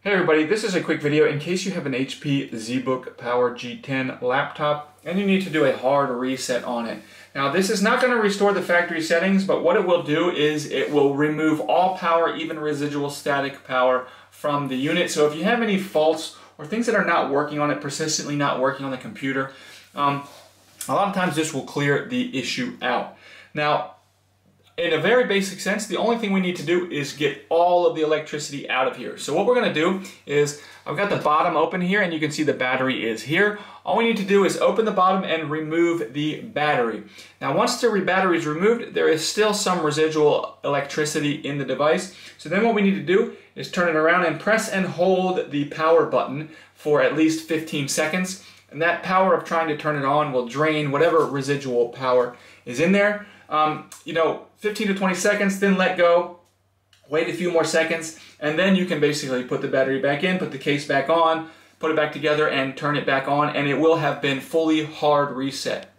Hey everybody, this is a quick video in case you have an HP ZBook Power G10 laptop and you need to do a hard reset on it. Now this is not going to restore the factory settings, but what it will do is it will remove all power, even residual static power from the unit. So if you have any faults or things that are not working on it, persistently not working on the computer, um, a lot of times this will clear the issue out. Now, in a very basic sense, the only thing we need to do is get all of the electricity out of here. So what we're gonna do is, I've got the bottom open here and you can see the battery is here. All we need to do is open the bottom and remove the battery. Now once the battery is removed, there is still some residual electricity in the device. So then what we need to do is turn it around and press and hold the power button for at least 15 seconds. And that power of trying to turn it on will drain whatever residual power is in there. Um, you know, 15 to 20 seconds, then let go, wait a few more seconds, and then you can basically put the battery back in, put the case back on, put it back together, and turn it back on, and it will have been fully hard reset.